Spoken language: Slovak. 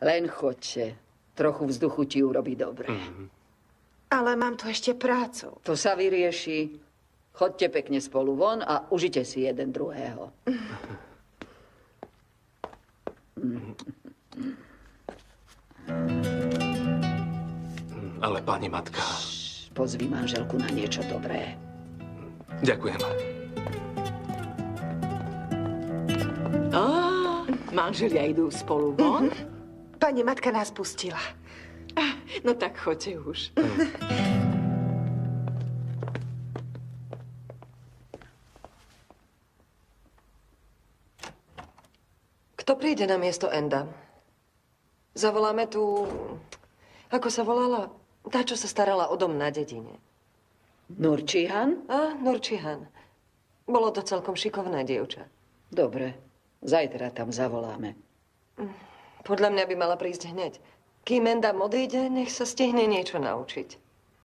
Len chodte. Trochu vzduchu ti urobí dobre. Ale mám tu ešte prácu. To sa vyrieši. Chodte pekne spolu von a užite si jeden druhého. Ale pani matka... Pozvi manželku na niečo dobré. Ďakujem. Á, manželia idú spolu von? Pani matka nás pustila. No tak choďte už. Kto príde na miesto Enda? Zavoláme tu... Ako sa volala? Tá, čo sa starala o dom na dedine. Nurčihan? A, Nurčihan. Bolo to celkom šikovné dievča. Dobre. Zajtra tam zavoláme. Podľa mňa by mala prísť hneď. Kým Enda odíde, nech sa stihne niečo naučiť.